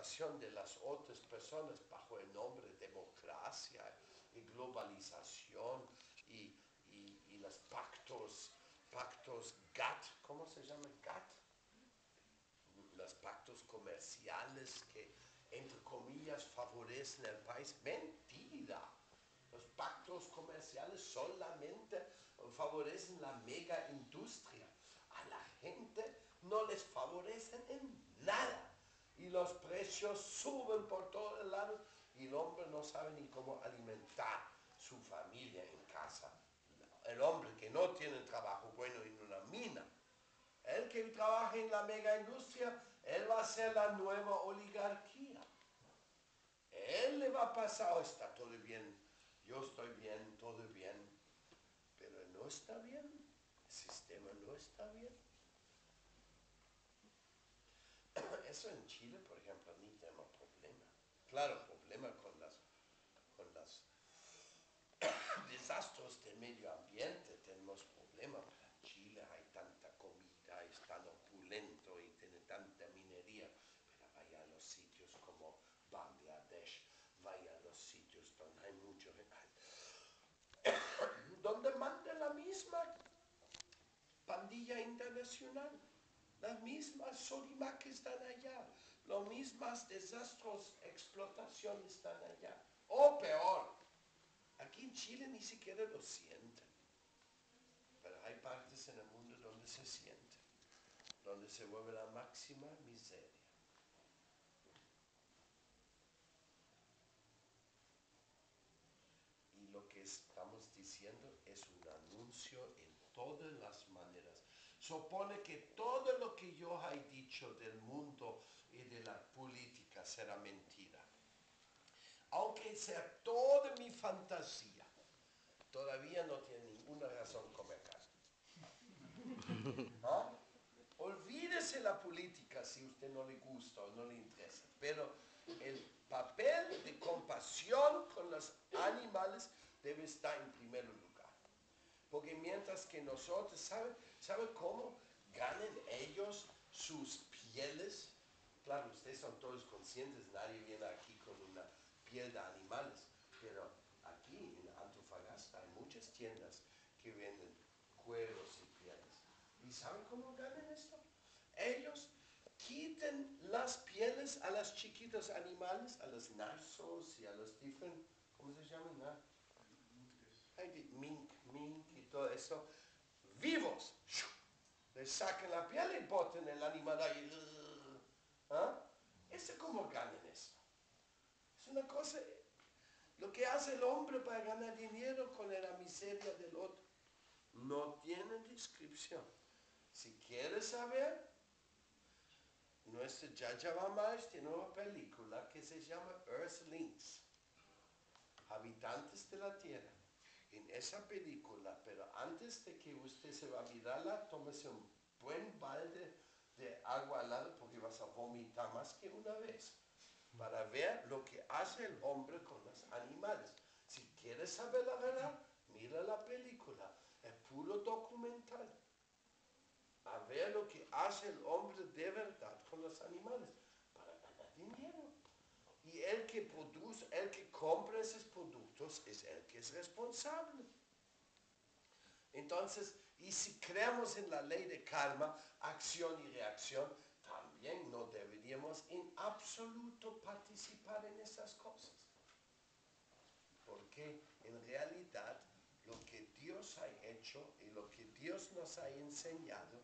de las otras personas bajo el nombre de democracia y globalización y, y, los pactos, pactos GATT, ¿cómo se llama GATT? Los pactos comerciales que, entre comillas, favorecen el país. Mentira. Los pactos comerciales solamente favorecen la mega industria. A la gente no les favorecen en nada. Y los precios suben por todos lados y el hombre no sabe ni cómo alimentar su familia en casa. El hombre que no tiene trabajo bueno en una mina, el que trabaja en la mega industria, él va a ser la nueva oligarquía. Él le va a pasar, oh, está todo bien, yo estoy bien, todo bien, pero no está bien, el sistema no está bien. Eso en Chile, por ejemplo, ni tenemos problema. Claro, problema con las, con las desastres del medio ambiente, tenemos problemas. En Chile hay tanta comida, es tan opulento y tiene tanta minería, pero vaya a los sitios como Bangladesh, vaya a los sitios donde hay mucho, donde manda la misma pandilla internacional, las mismas Solima que están allá, los mismas desastres, explotaciones están allá. O peor, aquí en Chile ni siquiera lo sienten. Pero hay partes en el mundo donde se siente, donde se vuelve la máxima miseria. Y lo que estamos diciendo es un anuncio en todas las supone que todo lo que yo he dicho del mundo y de la política será mentira. Aunque sea toda mi fantasía, todavía no tiene ninguna razón comer carne. ¿No? Olvídese la política si a usted no le gusta o no le interesa, pero el papel de compasión con los animales debe estar en primer lugar. Porque mientras que nosotros, ¿saben sabe cómo ganan ellos sus pieles? Claro, ustedes son todos conscientes, nadie viene aquí con una piel de animales, pero aquí en Antofagasta hay muchas tiendas que venden cueros y pieles. ¿Y saben cómo ganan esto? Ellos quiten las pieles a los chiquitos animales, a los narzos y a los diferentes, ¿cómo se llaman? Mink, mink y todo eso, vivos. Le sacan la piel y botan el animal ahí. ¿Ah? Ese cómo ganan eso. Es una cosa, lo que hace el hombre para ganar dinero con la miseria del otro. No tiene descripción. Si quieres saber, nuestro Jaja tiene una película que se llama Earthlings, habitantes de la tierra en esa película, pero antes de que usted se va a mirarla, tómese un buen balde de agua al lado porque vas a vomitar más que una vez para ver lo que hace el hombre con los animales. Si quieres saber la verdad, mira la película, es puro documental. A ver lo que hace el hombre de verdad con los animales para ganar dinero. Y el que produce, el que compra esos productos es el es responsable. Entonces, y si creemos en la ley de karma, acción y reacción, también no deberíamos en absoluto participar en esas cosas. Porque en realidad lo que Dios ha hecho y lo que Dios nos ha enseñado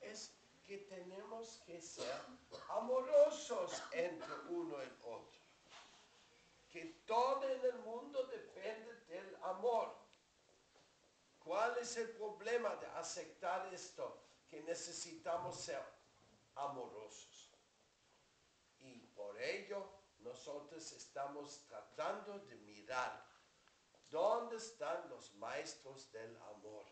es que tenemos que ser amorosos entre uno y otro. Que todo en el mundo depende del amor. ¿Cuál es el problema de aceptar esto? Que necesitamos ser amorosos. Y por ello nosotros estamos tratando de mirar dónde están los maestros del amor.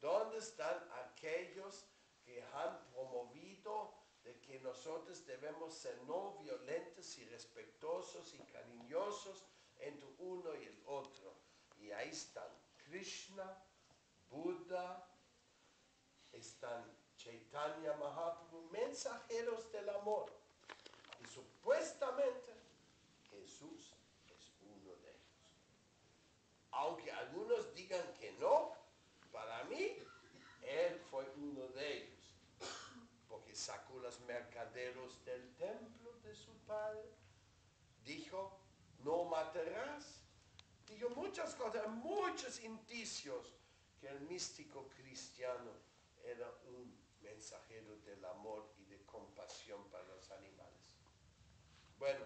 ¿Dónde están aquellos que han promovido de que nosotros debemos ser no violentos y respetuosos y cariñosos entre uno y el otro. Y ahí están Krishna, Buda, están Chaitanya Mahaprabhu, mensajeros del amor. Y supuestamente Jesús es uno de ellos. Aunque algunos digan que no, para mí, Él fue uno de ellos. Porque sacó los mercaderos del templo de su padre. Dijo, no matarás. Dijo muchas cosas, muchos indicios que el místico cristiano era un mensajero del amor y de compasión para los animales. Bueno,